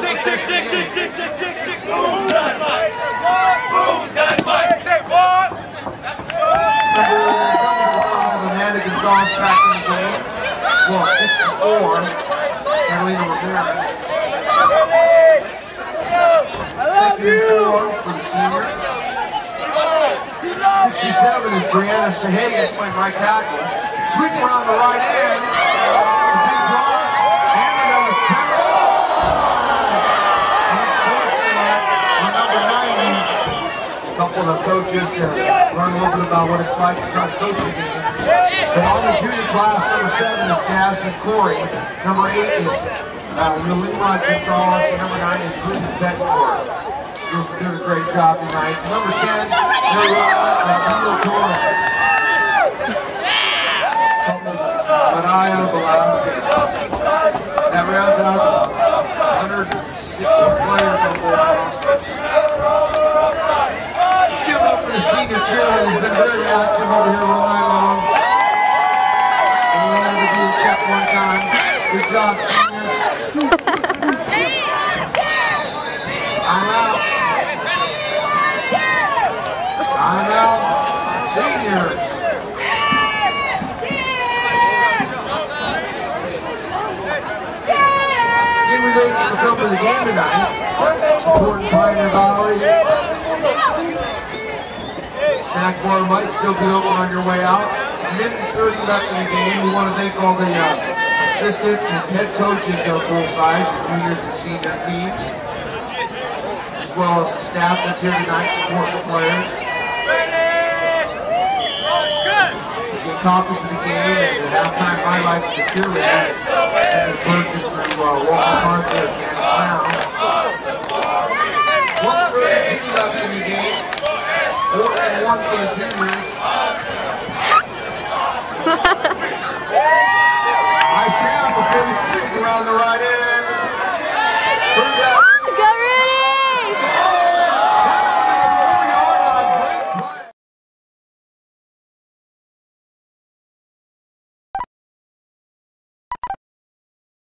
tick, tick, tick, tick, tick, tick, tick, tick. Boom, dynamite. Boom, dynamite. Say what? Amanda Gonzalez back in the game. Well, 64. Catalina Ramirez. I love you. Four for the seniors. 67 is Brianna Sahagan playing right tackle. Sweeping around the right end. A the coaches to learn a little bit about what it's like to try to coach a game. But on the junior class, number 7 is Jasmine Corey. Number 8 is uh, Gonzalez. And number 9 is Ruby Betancourt. You're doing a great job tonight. Number 10, Nilo Torres. Manaya Velasquez. That rounds out 160 players on board for the cheerleader. He's been very active over here all night long. And we wanted to do a check one time. Good job, seniors. I'm out. I'm out. Seniors. Getting ready to come to the game tonight. Snack bar might still be open on your way out. A minute and 30 left in the game. We want to thank all the uh, assistants and head coaches of both sides, the juniors and senior teams, as well as the staff that's here tonight supporting the players. Get copies of the game and the halftime highlights of the cheerleaders can be purchased through uh, Walker Harper and Janice. One thirty-two left in the game. Four and before for the juniors. Around the right end.